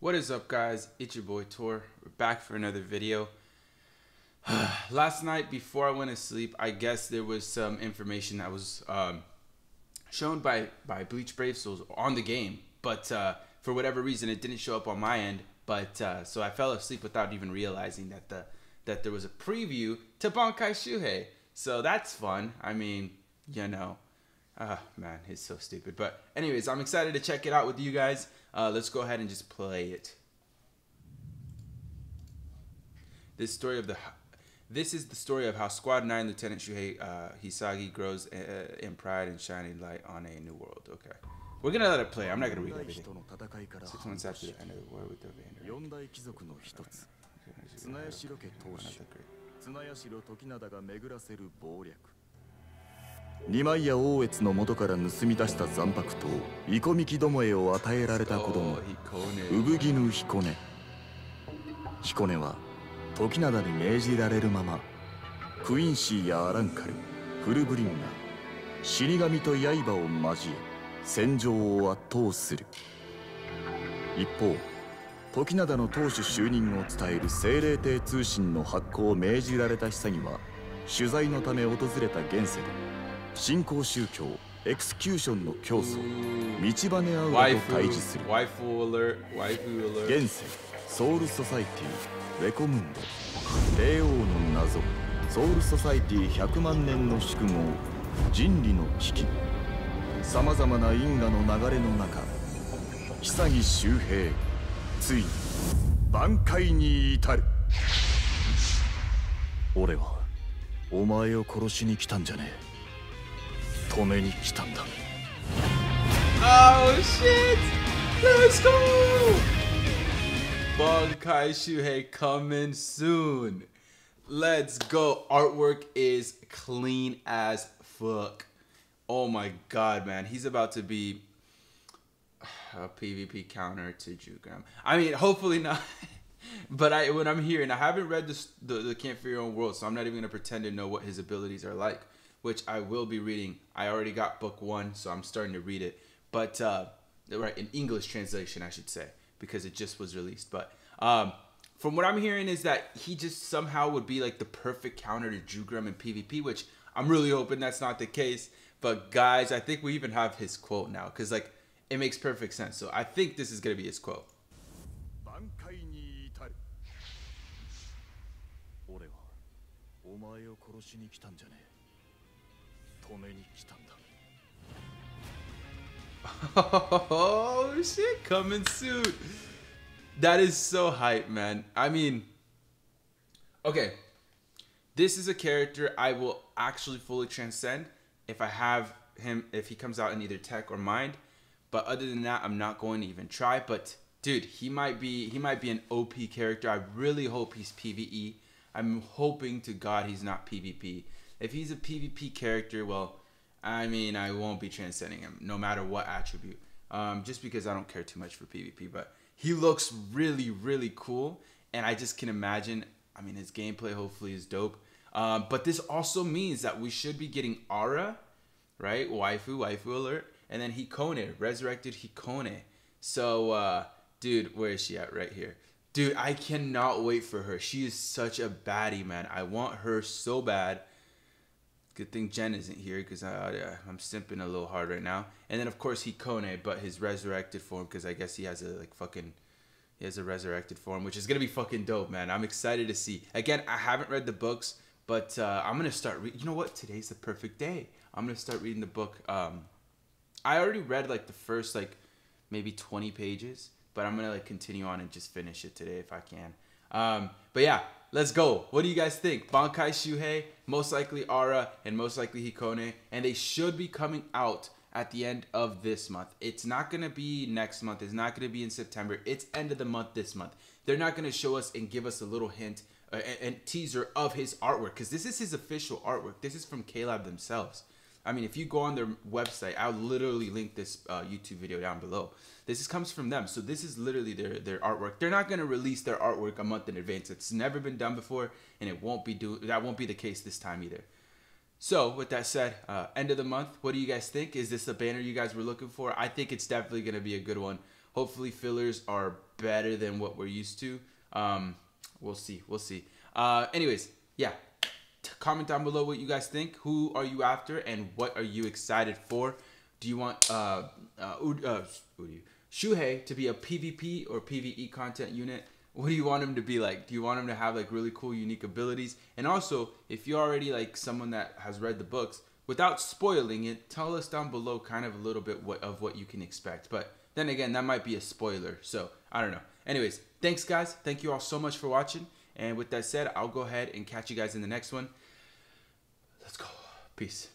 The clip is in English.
What is up guys? It's your boy Tor. We're back for another video. Last night before I went to sleep, I guess there was some information that was um, shown by, by Bleach Brave Souls on the game, but uh, for whatever reason it didn't show up on my end. But uh, so I fell asleep without even realizing that the that there was a preview to Bankai Shuhei. So that's fun. I mean, you know, ah man, it's so stupid. But anyways, I'm excited to check it out with you guys. Uh, let's go ahead and just play it. This story of the this is the story of how Squad 9 Lieutenant Shuhei uh, Hisagi grows uh, in pride and shining light on a new world. Okay. We're gonna let it play. I'm not gonna read everything. Six months after the end of the war with the Vander. 四大貴族の一つ綱谷家当主綱谷時灘が巡らせる謀略 二枚屋大越の元から盗み出した残白と生込木どもへを与えられた子供彦根。彦根は時灘に命じられるままクインシーやアランカルフルブリンが死神と刃を交え戦場を圧倒する。一方時灘の当主就任を伝える精霊帝通信の発行を命じられた久には取材のため訪れた現世で新興宗教エクスキューションの教祖道バネアウラと対峙する.現世ソウルソサイティレコムンド。帝王の謎ソウルソサイティ100万年の宿業人理の危機。さまざまな因果の流れの中潔周平ついに挽回に至る。俺はお前を殺しに来たんじゃねえ止めに来たんだ Oh shit! Let's go! Bankai Shuhei coming soon. Let's go. Artwork is clean as fuck. Oh my god, man. He's about to be a PvP counter to Jugram. I mean, hopefully not. but I, when I'm hearing, I haven't read the the Can't Fear Your Own World, so I'm not even gonna pretend to know what his abilities are like which I will be reading. I already got book one, so I'm starting to read it. But uh, right, an English translation, I should say, because it just was released. But um, from what I'm hearing is that he just somehow would be like the perfect counter to Jugram in PvP, which I'm really hoping that's not the case. But guys, I think we even have his quote now, because like it makes perfect sense. So I think this is gonna be his quote. お前を殺しに来たんじゃねえ 止めに来たんだ Oh shit, coming soon. That is so hype, man. I mean, okay, this is a character I will actually fully transcend if I have him, if he comes out in either tech or mind. But other than that, I'm not going to even try. But dude, he might be he might be an OP character. I really hope he's PVE. I'm hoping to God he's not PvP. if he's a PvP character, well, I mean, I won't be transcending him no matter what attribute. Um, just because I don't care too much for PvP, but he looks really, really cool, and I just can imagine. I mean, his gameplay hopefully is dope. Um, but this also means that we should be getting Aura, right? Waifu, waifu alert, and then Hikone, resurrected Hikone. So, uh, dude, where is she at? Right here. Dude, I cannot wait for her. She is such a baddie, man. I want her so bad. Good thing Jen isn't here because I'm simping a little hard right now. And then of course Hikone, but his resurrected form because I guess he has a like fucking he has a resurrected form, which is gonna be fucking dope, man. I'm excited to see. Again, I haven't read the books, but uh, I'm gonna start. Re- you know what? Today's the perfect day. I'm gonna start reading the book. Um, I already read like the first like maybe 20 pages, but I'm gonna like continue on and just finish it today if I can. Um, but yeah, let's go. What do you guys think? Bankai Shuhei, most likely Ara, and most likely Hikone, and they should be coming out at the end of this month. It's not gonna be next month. It's not gonna be in September. It's end of the month this month. They're not gonna show us and give us a little hint uh, and teaser of his artwork because this is his official artwork. This is from K-Lab themselves. I mean, if you go on their website, I'll literally link this uh, YouTube video down below. This is, comes from them, so this is literally their their artwork. They're not gonna release their artwork a month in advance. It's never been done before, and it won't be do that won't be the case this time either. So, with that said, uh, end of the month, what do you guys think? Is this the banner you guys were looking for? I think it's definitely gonna be a good one. Hopefully, fillers are better than what we're used to. Um, we'll see. We'll see. Uh, anyways, yeah. Comment down below what you guys think. Who are you after, and what are you excited for? Do you want uh, uh, uh, Shuhei to be a PvP or PvE content unit? What do you want him to be like? Do you want him to have like really cool, unique abilities? And also, if you're already like someone that has read the books, without spoiling it, tell us down below kind of a little bit what of what you can expect. But then again, that might be a spoiler, so I don't know. Anyways, thanks guys. Thank you all so much for watching. And with that said, I'll go ahead and catch you guys in the next one. Let's go. Peace.